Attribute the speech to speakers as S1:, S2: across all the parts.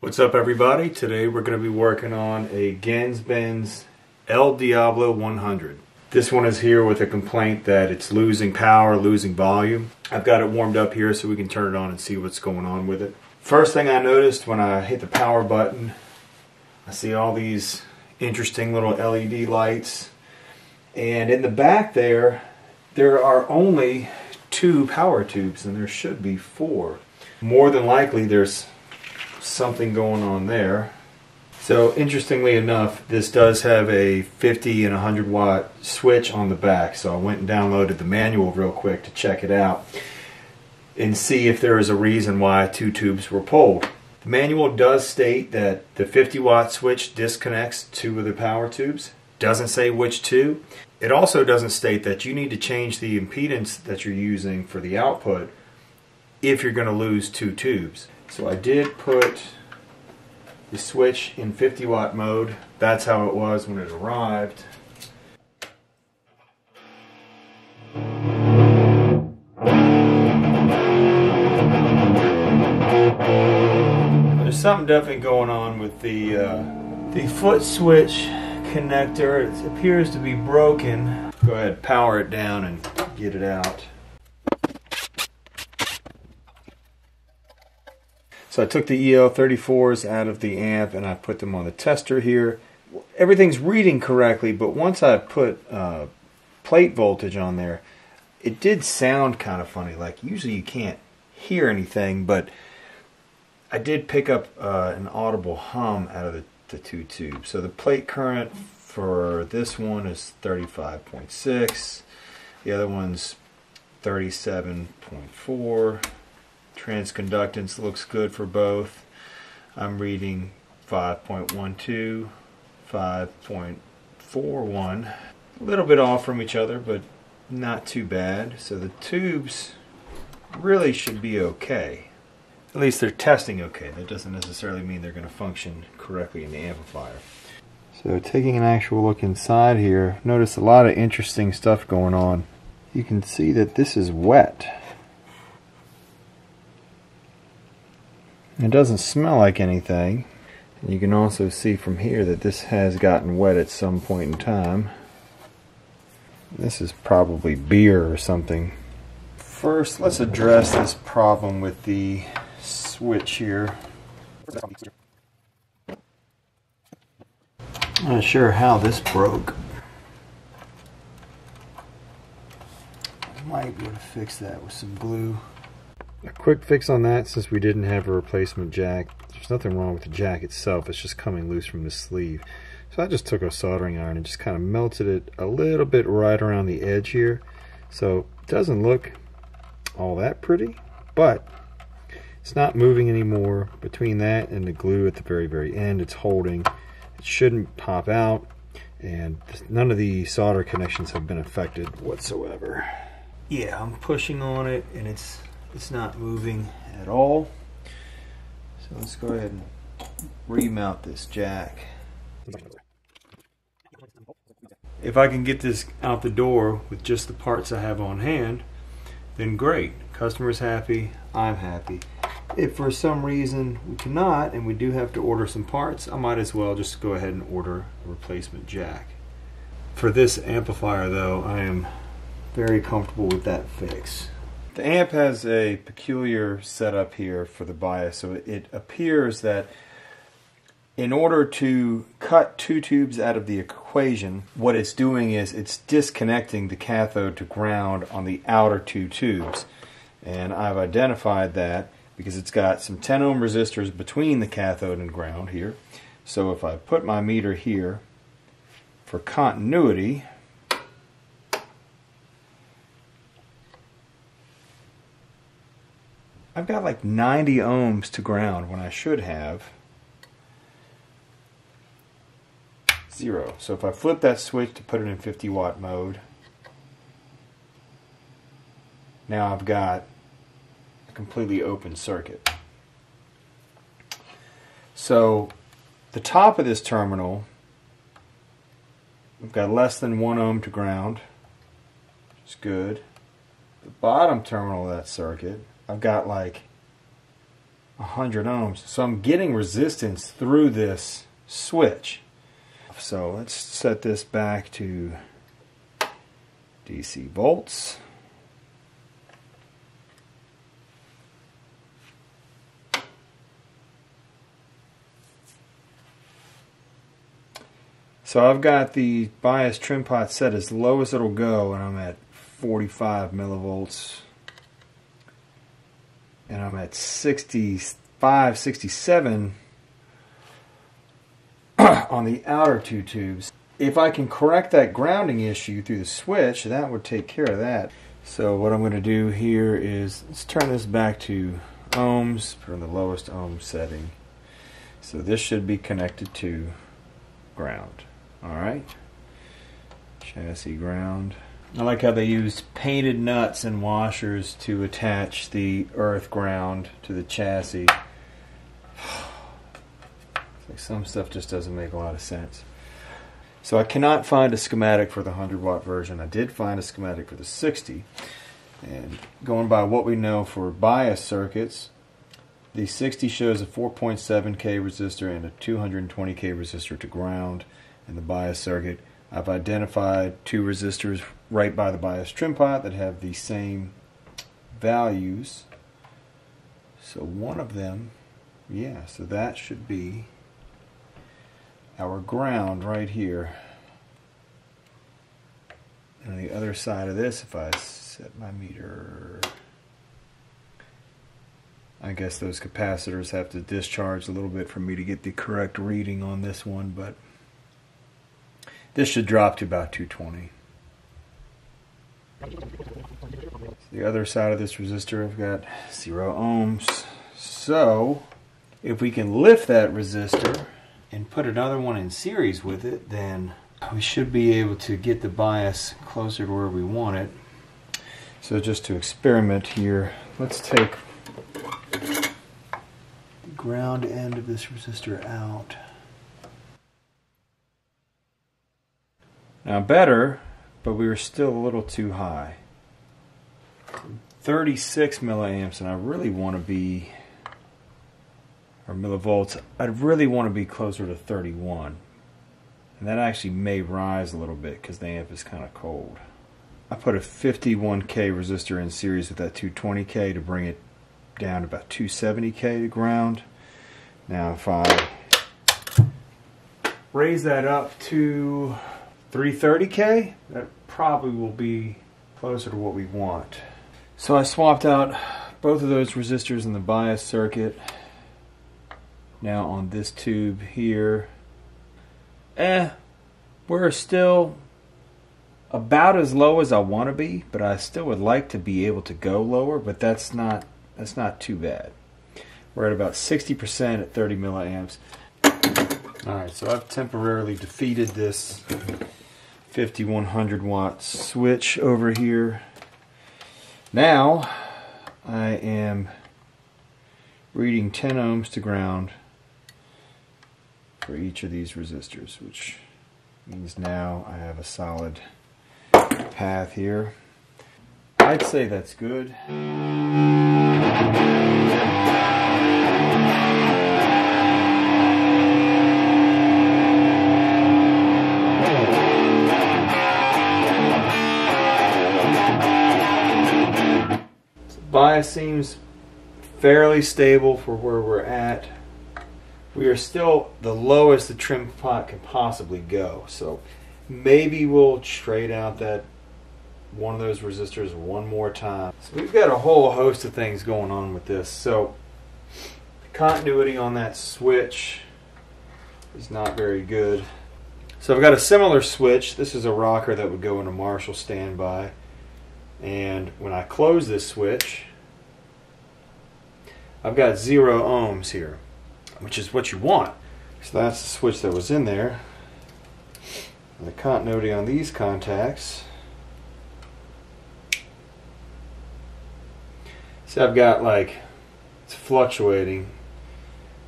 S1: What's up everybody? Today we're going to be working on a Genz Benz El Diablo 100. This one is here with a complaint that it's losing power, losing volume. I've got it warmed up here so we can turn it on and see what's going on with it. First thing I noticed when I hit the power button, I see all these interesting little LED lights. And in the back there, there are only two power tubes and there should be four. More than likely there's something going on there. So interestingly enough, this does have a 50 and 100 watt switch on the back. So I went and downloaded the manual real quick to check it out and see if there is a reason why two tubes were pulled. The manual does state that the 50 watt switch disconnects two of the power tubes. Doesn't say which two. It also doesn't state that you need to change the impedance that you're using for the output if you're going to lose two tubes. So I did put the switch in 50 watt mode. That's how it was when it arrived. There's something definitely going on with the uh, the foot switch connector. It appears to be broken. Go ahead, power it down and get it out. So I took the EL34s out of the amp and I put them on the tester here. Everything's reading correctly, but once I put uh, plate voltage on there, it did sound kind of funny. Like usually you can't hear anything, but I did pick up uh, an audible hum out of the, the two tubes. So the plate current for this one is 35.6. The other one's 37.4 Transconductance looks good for both. I'm reading 5.12, 5.41. A little bit off from each other, but not too bad. So the tubes really should be okay. At least they're testing okay. That doesn't necessarily mean they're going to function correctly in the amplifier. So taking an actual look inside here, notice a lot of interesting stuff going on. You can see that this is wet. It doesn't smell like anything. You can also see from here that this has gotten wet at some point in time. This is probably beer or something. First, let's address this problem with the switch here. Not sure how this broke. Might be able to fix that with some glue. A quick fix on that, since we didn't have a replacement jack, there's nothing wrong with the jack itself, it's just coming loose from the sleeve. So I just took a soldering iron and just kind of melted it a little bit right around the edge here. So it doesn't look all that pretty, but it's not moving anymore. Between that and the glue at the very, very end, it's holding. It shouldn't pop out, and none of the solder connections have been affected whatsoever. Yeah, I'm pushing on it, and it's it's not moving at all. So let's go ahead and remount this jack. If I can get this out the door with just the parts I have on hand, then great. Customer's happy, I'm happy. If for some reason we cannot and we do have to order some parts, I might as well just go ahead and order a replacement jack. For this amplifier though, I am very comfortable with that fix. The amp has a peculiar setup here for the bias, so it appears that in order to cut two tubes out of the equation, what it's doing is it's disconnecting the cathode to ground on the outer two tubes. And I've identified that because it's got some 10 ohm resistors between the cathode and ground here. So if I put my meter here for continuity, I've got like 90 ohms to ground when I should have zero. So if I flip that switch to put it in 50 watt mode, now I've got a completely open circuit. So the top of this terminal, we've got less than one ohm to ground, which is good. The bottom terminal of that circuit, I've got like 100 ohms. So I'm getting resistance through this switch. So let's set this back to DC volts. So I've got the bias trim pot set as low as it'll go and I'm at 45 millivolts and I'm at 65, 67 on the outer two tubes. If I can correct that grounding issue through the switch, that would take care of that. So what I'm going to do here is, let's turn this back to ohms, from the lowest ohm setting. So this should be connected to ground. Alright. Chassis ground. I like how they used painted nuts and washers to attach the earth ground to the chassis. like some stuff just doesn't make a lot of sense. So I cannot find a schematic for the 100 watt version. I did find a schematic for the 60. And going by what we know for bias circuits, the 60 shows a 4.7K resistor and a 220K resistor to ground in the bias circuit. I've identified two resistors right by the bias trim pot that have the same values. So one of them, yeah, so that should be our ground right here. And on the other side of this, if I set my meter, I guess those capacitors have to discharge a little bit for me to get the correct reading on this one, but this should drop to about 220. The other side of this resistor, I've got zero ohms. So, if we can lift that resistor and put another one in series with it, then we should be able to get the bias closer to where we want it. So just to experiment here, let's take the ground end of this resistor out. Now better, but we were still a little too high. 36 milliamps, and I really want to be, or millivolts, I'd really want to be closer to 31. And that actually may rise a little bit because the amp is kind of cold. I put a 51k resistor in series with that 220k to bring it down to about 270k to ground. Now if I raise that up to 330k, that probably will be closer to what we want. So I swapped out both of those resistors in the bias circuit. Now on this tube here, eh, we're still about as low as I want to be, but I still would like to be able to go lower, but that's not that's not too bad. We're at about 60% at 30 milliamps. Alright, so I've temporarily defeated this 5100 watt switch over here. Now I am reading 10 ohms to ground for each of these resistors, which means now I have a solid path here. I'd say that's good. Bias seems fairly stable for where we're at. We are still the lowest the trim pot can possibly go. So maybe we'll trade out that one of those resistors one more time. So we've got a whole host of things going on with this. So the continuity on that switch is not very good. So I've got a similar switch. This is a rocker that would go in a Marshall standby. And when I close this switch, I've got zero ohms here, which is what you want. So that's the switch that was in there. And the continuity on these contacts. See, I've got like, it's fluctuating.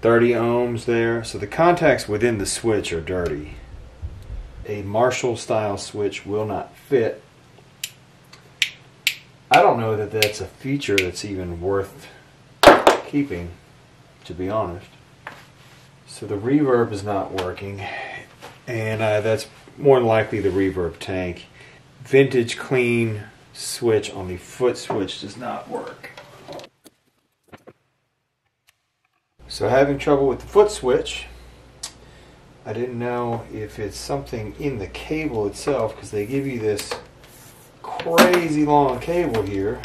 S1: 30 ohms there. So the contacts within the switch are dirty. A Marshall style switch will not fit I don't know that that's a feature that's even worth keeping. to be honest. So the reverb is not working, and uh, that's more than likely the reverb tank. Vintage clean switch on the foot switch does not work. So having trouble with the foot switch, I didn't know if it's something in the cable itself because they give you this crazy long cable here.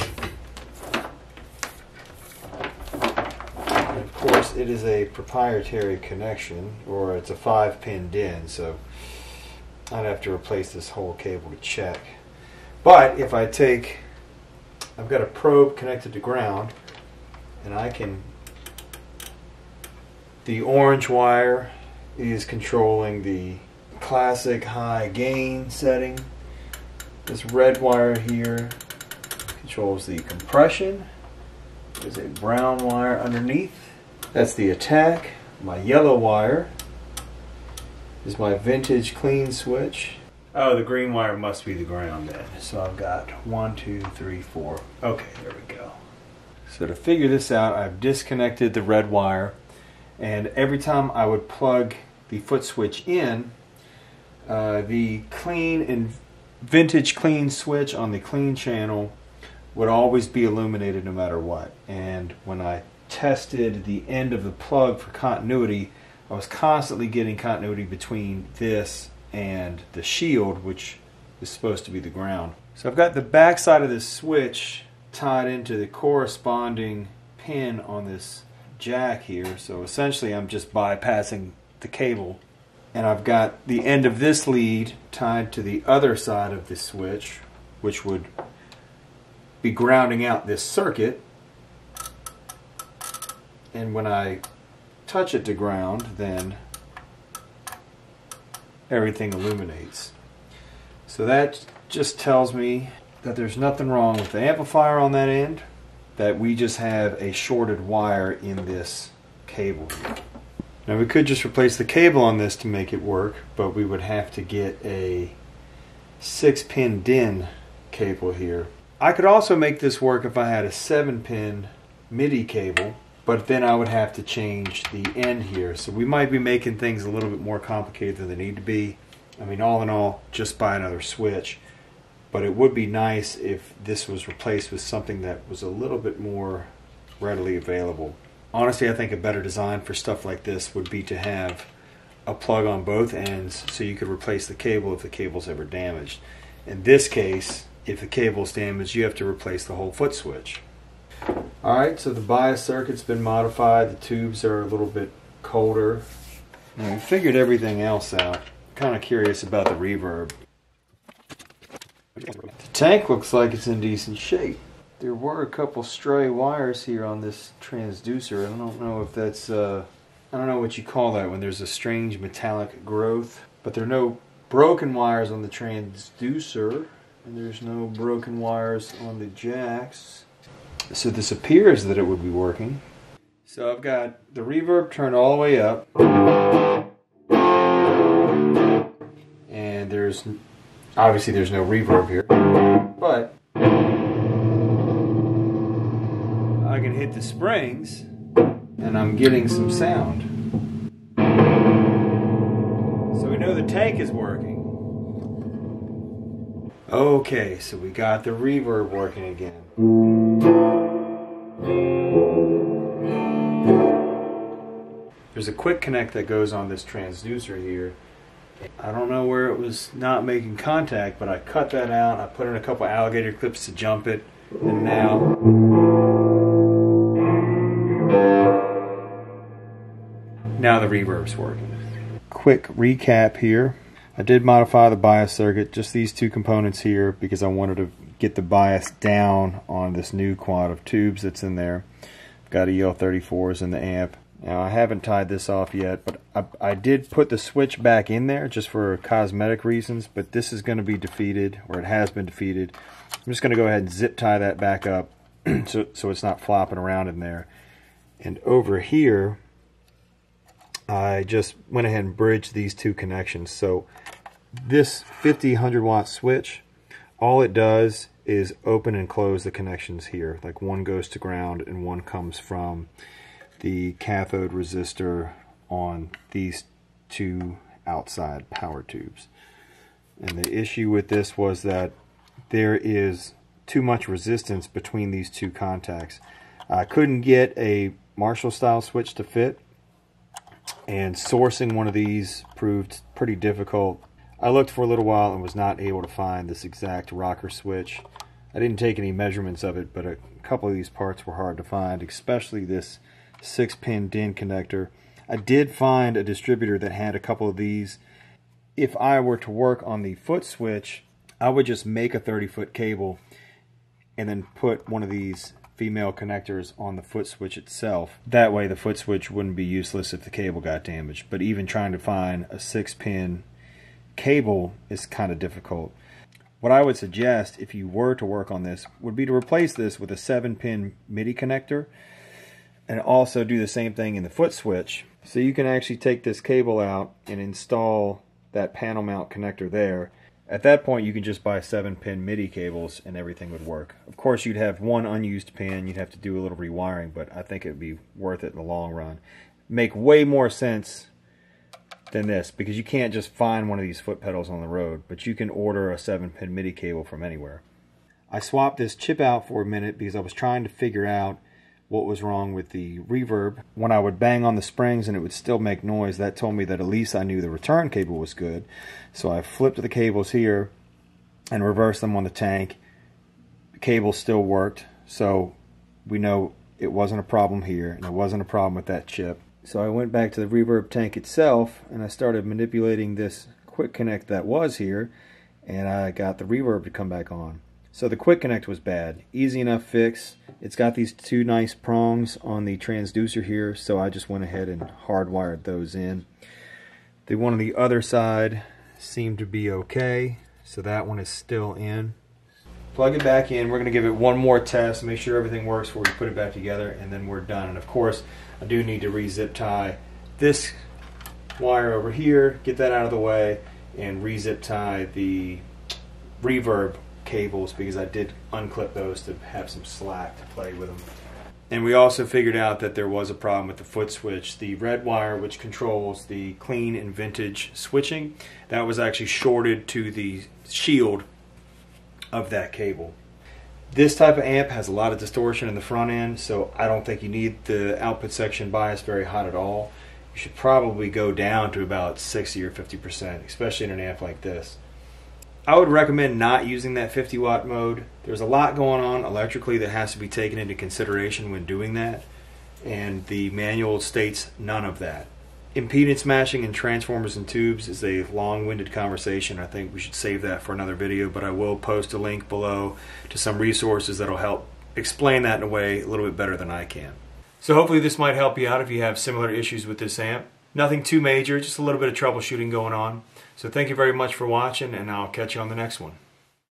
S1: And of course, it is a proprietary connection or it's a five pin DIN, so I'd have to replace this whole cable to check. But if I take, I've got a probe connected to ground and I can, the orange wire is controlling the classic high gain setting. This red wire here controls the compression. There's a brown wire underneath. That's the attack. My yellow wire is my vintage clean switch. Oh, the green wire must be the ground then. So I've got one, two, three, four. Okay, there we go. So to figure this out, I've disconnected the red wire and every time I would plug the foot switch in, uh, the clean and vintage clean switch on the clean channel would always be illuminated no matter what. And when I tested the end of the plug for continuity, I was constantly getting continuity between this and the shield, which is supposed to be the ground. So I've got the back side of this switch tied into the corresponding pin on this jack here. So essentially I'm just bypassing the cable. And I've got the end of this lead tied to the other side of the switch, which would be grounding out this circuit. And when I touch it to ground, then everything illuminates. So that just tells me that there's nothing wrong with the amplifier on that end, that we just have a shorted wire in this cable here. Now we could just replace the cable on this to make it work, but we would have to get a 6 pin DIN cable here. I could also make this work if I had a 7 pin MIDI cable, but then I would have to change the end here. So we might be making things a little bit more complicated than they need to be. I mean, all in all, just buy another switch. But it would be nice if this was replaced with something that was a little bit more readily available honestly, I think a better design for stuff like this would be to have a plug on both ends so you could replace the cable if the cable's ever damaged. In this case, if the cable's damaged, you have to replace the whole foot switch. Alright, so the bias circuit's been modified. The tubes are a little bit colder. Now we figured everything else out. Kind of curious about the reverb. The tank looks like it's in decent shape there were a couple stray wires here on this transducer. I don't know if that's, uh, I don't know what you call that when there's a strange metallic growth. But there are no broken wires on the transducer, and there's no broken wires on the jacks. So this appears that it would be working. So I've got the reverb turned all the way up. And there's, obviously there's no reverb here. But I can hit the springs and I'm getting some sound. So we know the tank is working. Okay, so we got the reverb working again. There's a quick connect that goes on this transducer here. I don't know where it was not making contact, but I cut that out. I put in a couple alligator clips to jump it, and now Now the reverb's working. Quick recap here. I did modify the bias circuit, just these two components here, because I wanted to get the bias down on this new quad of tubes that's in there. I've got a EL34s in the amp. Now I haven't tied this off yet, but I, I, did put the switch back in there just for cosmetic reasons, but this is going to be defeated, or it has been defeated. I'm just going to go ahead and zip tie that back up so, so it's not flopping around in there. And over here, I just went ahead and bridged these two connections. So this 50 100 watt switch, all it does is open and close the connections here. Like one goes to ground and one comes from the cathode resistor on these two outside power tubes. And the issue with this was that there is too much resistance between these two contacts. I couldn't get a Marshall style switch to fit and sourcing one of these proved pretty difficult. I looked for a little while and was not able to find this exact rocker switch. I didn't take any measurements of it, but a couple of these parts were hard to find, especially this six pin DIN connector. I did find a distributor that had a couple of these. If I were to work on the foot switch, I would just make a 30 foot cable and then put one of these female connectors on the foot switch itself. That way the foot switch wouldn't be useless if the cable got damaged. But even trying to find a six pin cable is kind of difficult. What I would suggest if you were to work on this would be to replace this with a 7 pin MIDI connector and also do the same thing in the foot switch. So you can actually take this cable out and install that panel mount connector there. At that point you can just buy 7 pin MIDI cables and everything would work. Of course you'd have one unused pin, you'd have to do a little rewiring, but I think it would be worth it in the long run. Make way more sense than this because you can't just find one of these foot pedals on the road, but you can order a 7 pin MIDI cable from anywhere. I swapped this chip out for a minute because I was trying to figure out what was wrong with the reverb. When I would bang on the springs and it would still make noise, that told me that at least I knew the return cable was good. So I flipped the cables here and reversed them on the tank. The cable still worked, so we know it wasn't a problem here and it wasn't a problem with that chip. So I went back to the reverb tank itself and I started manipulating this quick connect that was here and I got the reverb to come back on. So the quick connect was bad. Easy enough fix. It's got these two nice prongs on the transducer here so I just went ahead and hardwired those in. The one on the other side seemed to be okay so that one is still in. Plug it back in. We're going to give it one more test, make sure everything works before we put it back together and then we're done. And of course I do need to re-zip tie this wire over here, get that out of the way, and re-zip tie the reverb cables because I did unclip those to have some slack to play with them. And we also figured out that there was a problem with the foot switch. The red wire, which controls the clean and vintage switching, that was actually shorted to the shield of that cable. This type of amp has a lot of distortion in the front end, so I don't think you need the output section bias very hot at all. You should probably go down to about 60 or 50%, especially in an amp like this. I would recommend not using that 50 watt mode. There's a lot going on electrically that has to be taken into consideration when doing that, and the manual states none of that impedance matching and transformers and tubes is a long-winded conversation. I think we should save that for another video, but I will post a link below to some resources that'll help explain that in a way a little bit better than I can. So hopefully this might help you out if you have similar issues with this amp. Nothing too major, just a little bit of troubleshooting going on. So thank you very much for watching, and I'll catch you on the next one.